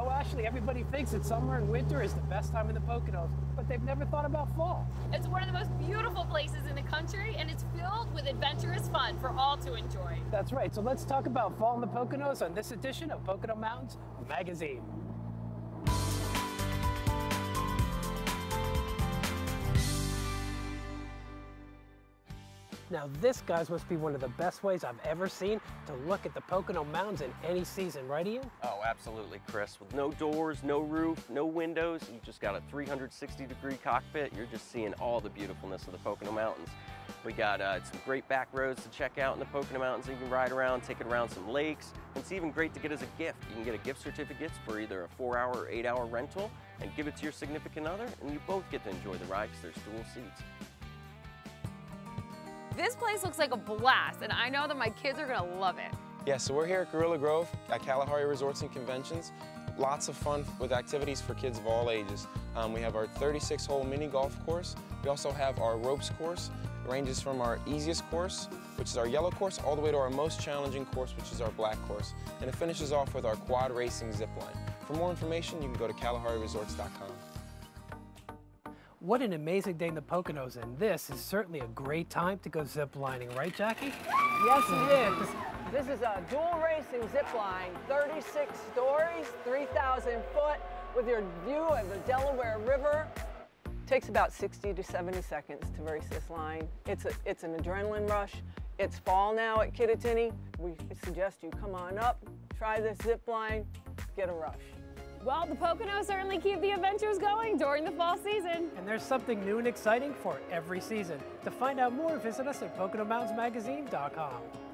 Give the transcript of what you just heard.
know, Ashley, everybody thinks that summer and winter is the best time in the Poconos, but they've never thought about fall. It's one of the most beautiful places in the country, and it's filled with adventurous fun for all to enjoy. That's right. So let's talk about fall in the Poconos on this edition of Pocono Mountains Magazine. Now this, guys, must be one of the best ways I've ever seen to look at the Pocono Mountains in any season, right Ian? Oh, absolutely, Chris. With no doors, no roof, no windows, you just got a 360 degree cockpit. You're just seeing all the beautifulness of the Pocono Mountains. We got uh, some great back roads to check out in the Pocono Mountains. You can ride around, take it around some lakes. It's even great to get as a gift. You can get a gift certificate for either a four hour or eight hour rental and give it to your significant other, and you both get to enjoy the ride because there's dual seats. This place looks like a blast, and I know that my kids are gonna love it. Yeah, so we're here at Gorilla Grove at Kalahari Resorts and Conventions. Lots of fun with activities for kids of all ages. Um, we have our 36-hole mini golf course. We also have our ropes course. It ranges from our easiest course, which is our yellow course, all the way to our most challenging course, which is our black course. And it finishes off with our quad racing zip line. For more information, you can go to kalahariresorts.com. What an amazing day in the Poconos, and this is certainly a great time to go ziplining, right, Jackie? Yes, it is. This is a dual racing zip line, 36 stories, 3,000 foot, with your view of the Delaware River. Takes about 60 to 70 seconds to race this line. It's, a, it's an adrenaline rush. It's fall now at Kittatinny. We suggest you come on up, try this zip line, get a rush. Well, the Poconos certainly keep the adventures going during the fall season. And there's something new and exciting for every season. To find out more, visit us at PoconoMountainsMagazine.com.